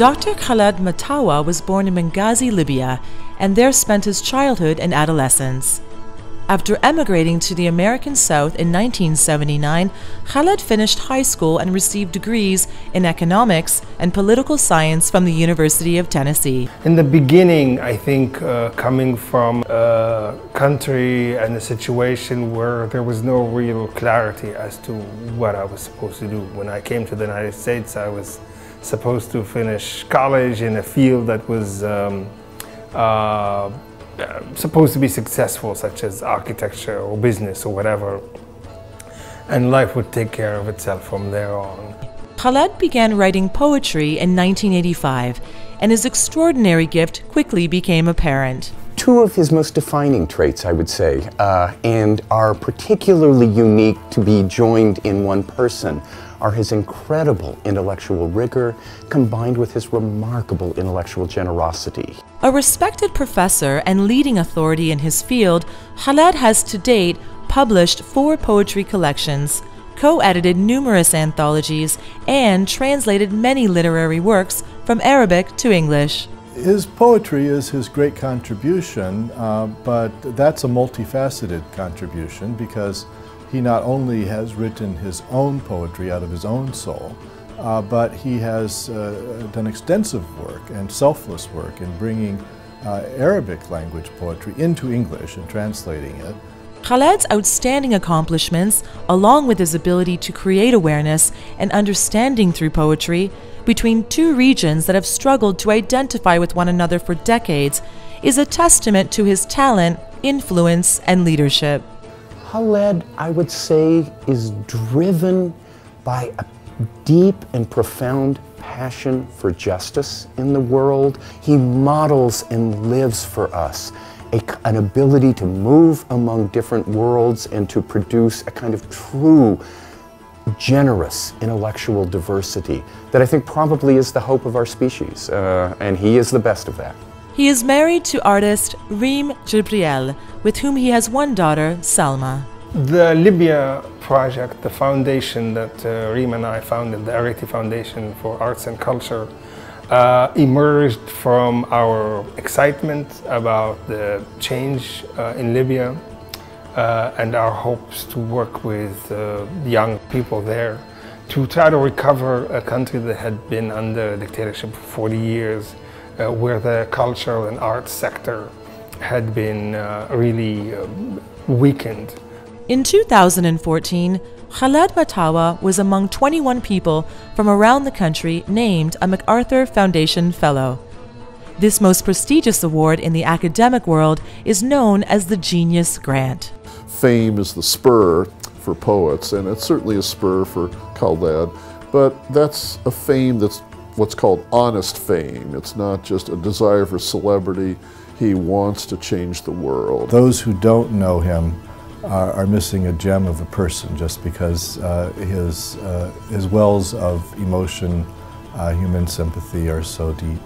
Dr. Khaled Mattawa was born in Benghazi, Libya, and there spent his childhood and adolescence. After emigrating to the American South in 1979, Khaled finished high school and received degrees in economics and political science from the University of Tennessee. In the beginning, I think uh, coming from a country and a situation where there was no real clarity as to what I was supposed to do. When I came to the United States, I was supposed to finish college in a field that was um, uh, supposed to be successful, such as architecture or business or whatever, and life would take care of itself from there on. Khaled began writing poetry in 1985, and his extraordinary gift quickly became apparent. Two of his most defining traits, I would say, uh, and are particularly unique to be joined in one person, are his incredible intellectual rigor combined with his remarkable intellectual generosity. A respected professor and leading authority in his field, Khaled has to date published four poetry collections, co edited numerous anthologies, and translated many literary works from Arabic to English. His poetry is his great contribution, uh, but that's a multifaceted contribution because he not only has written his own poetry out of his own soul, uh, but he has uh, done extensive work and selfless work in bringing uh, Arabic language poetry into English and translating it. Khaled's outstanding accomplishments, along with his ability to create awareness and understanding through poetry between two regions that have struggled to identify with one another for decades, is a testament to his talent, influence, and leadership. Khaled, I would say, is driven by a deep and profound passion for justice in the world. He models and lives for us a, an ability to move among different worlds and to produce a kind of true, generous intellectual diversity that I think probably is the hope of our species, uh, and he is the best of that. He is married to artist Reem Gibriel, with whom he has one daughter, Salma. The Libya project, the foundation that uh, Reem and I founded, the Arete Foundation for Arts and Culture, uh, emerged from our excitement about the change uh, in Libya uh, and our hopes to work with uh, young people there to try to recover a country that had been under dictatorship for 40 years uh, where the cultural and arts sector had been uh, really uh, weakened. In 2014, Khaled Mattawa was among 21 people from around the country named a MacArthur Foundation Fellow. This most prestigious award in the academic world is known as the Genius Grant. Fame is the spur for poets, and it's certainly a spur for Khaled, but that's a fame that's what's called honest fame. It's not just a desire for celebrity. He wants to change the world. Those who don't know him are, are missing a gem of a person just because uh, his, uh, his wells of emotion, uh, human sympathy are so deep.